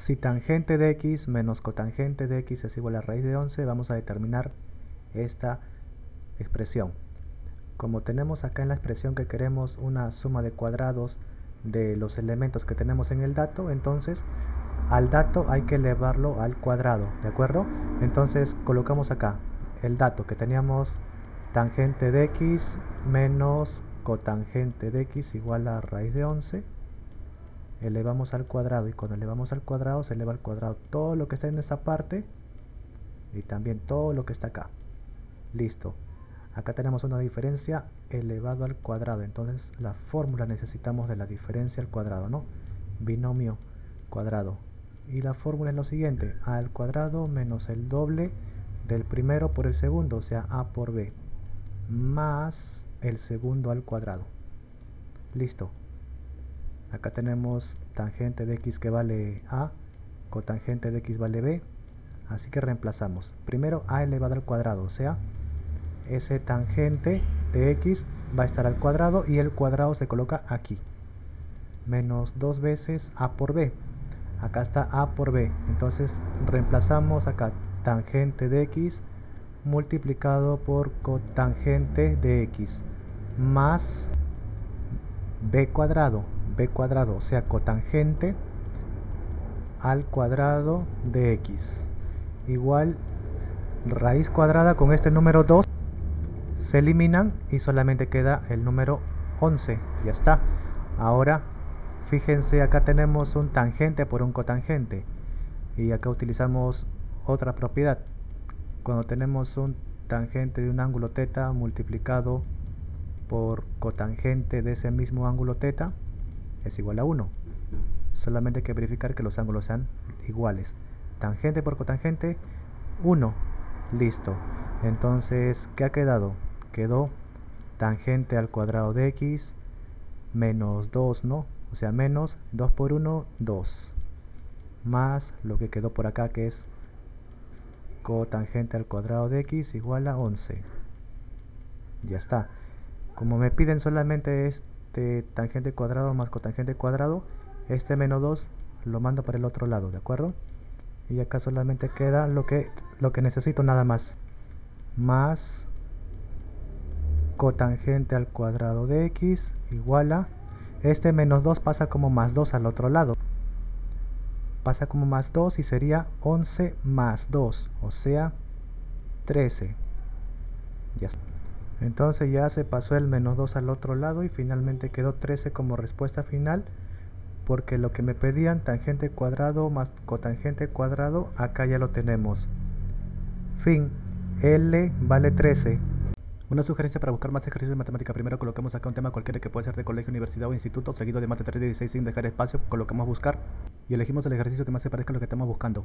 Si tangente de x menos cotangente de x es igual a raíz de 11, vamos a determinar esta expresión. Como tenemos acá en la expresión que queremos una suma de cuadrados de los elementos que tenemos en el dato, entonces al dato hay que elevarlo al cuadrado, ¿de acuerdo? Entonces colocamos acá el dato que teníamos tangente de x menos cotangente de x igual a raíz de 11 elevamos al cuadrado y cuando elevamos al cuadrado se eleva al cuadrado todo lo que está en esta parte y también todo lo que está acá. Listo. Acá tenemos una diferencia elevado al cuadrado. Entonces la fórmula necesitamos de la diferencia al cuadrado no binomio cuadrado. Y la fórmula es lo siguiente. A al cuadrado menos el doble del primero por el segundo o sea a por b más el segundo al cuadrado. Listo acá tenemos tangente de x que vale a, cotangente de x vale b, así que reemplazamos. Primero a elevado al cuadrado, o sea, ese tangente de x va a estar al cuadrado y el cuadrado se coloca aquí. Menos dos veces a por b. Acá está a por b. Entonces reemplazamos acá tangente de x multiplicado por cotangente de x más b cuadrado b cuadrado, o sea, cotangente al cuadrado de x. Igual raíz cuadrada con este número 2 se eliminan y solamente queda el número 11. Ya está. Ahora, fíjense, acá tenemos un tangente por un cotangente. Y acá utilizamos otra propiedad. Cuando tenemos un tangente de un ángulo teta multiplicado por cotangente de ese mismo ángulo teta, es igual a 1. Solamente hay que verificar que los ángulos sean iguales. Tangente por cotangente, 1. Listo. Entonces, ¿qué ha quedado? Quedó tangente al cuadrado de x menos 2, ¿no? O sea, menos 2 por 1, 2. Más lo que quedó por acá que es cotangente al cuadrado de x igual a 11. Ya está. Como me piden solamente es este tangente cuadrado más cotangente cuadrado, este menos 2 lo mando para el otro lado, ¿de acuerdo? Y acá solamente queda lo que, lo que necesito nada más. Más cotangente al cuadrado de x igual a... Este menos 2 pasa como más 2 al otro lado. Pasa como más 2 y sería 11 más 2, o sea, 13. Ya está. Entonces ya se pasó el menos 2 al otro lado y finalmente quedó 13 como respuesta final porque lo que me pedían tangente cuadrado más cotangente cuadrado acá ya lo tenemos. Fin. L vale 13. Una sugerencia para buscar más ejercicios de matemática. Primero colocamos acá un tema cualquiera que puede ser de colegio, universidad o instituto, seguido de mate 316 sin dejar espacio, colocamos buscar y elegimos el ejercicio que más se parezca a lo que estamos buscando.